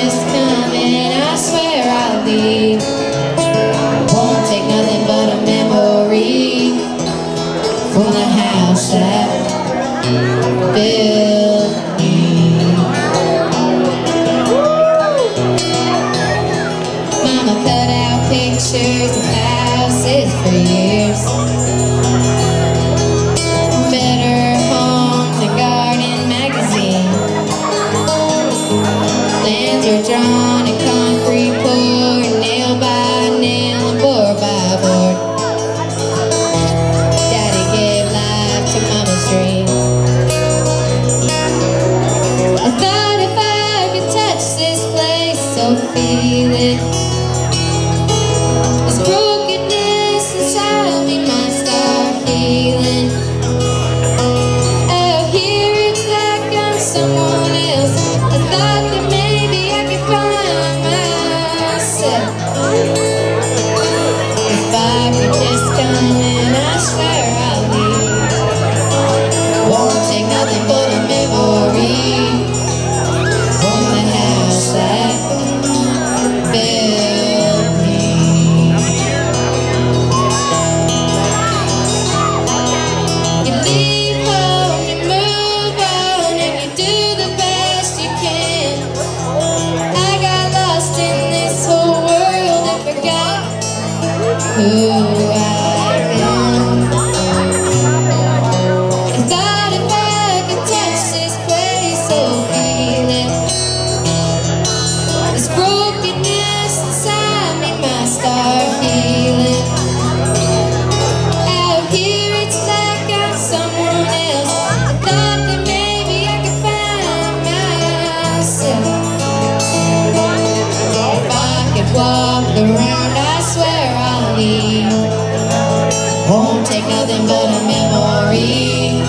just come and I swear I'll leave. Won't take nothing but a memory From the house that built Mama cut out pictures of houses for years. feel it. It's broken. E Won't take nothing but a memory.